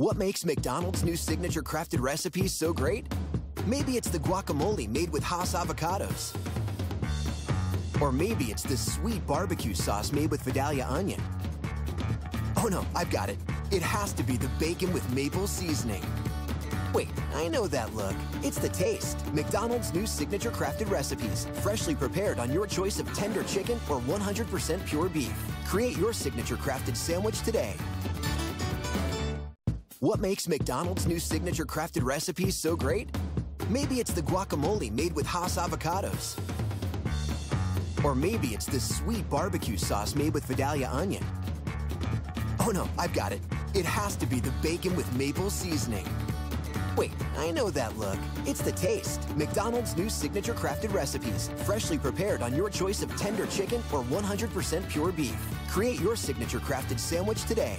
What makes McDonald's new signature crafted recipes so great? Maybe it's the guacamole made with Hass avocados. Or maybe it's the sweet barbecue sauce made with Vidalia onion. Oh no, I've got it. It has to be the bacon with maple seasoning. Wait, I know that look. It's the taste. McDonald's new signature crafted recipes, freshly prepared on your choice of tender chicken or 100% pure beef. Create your signature crafted sandwich today. What makes McDonald's new signature crafted recipes so great? Maybe it's the guacamole made with Hass avocados. Or maybe it's the sweet barbecue sauce made with Vidalia onion. Oh no, I've got it. It has to be the bacon with maple seasoning. Wait, I know that look. It's the taste. McDonald's new signature crafted recipes, freshly prepared on your choice of tender chicken or 100% pure beef. Create your signature crafted sandwich today.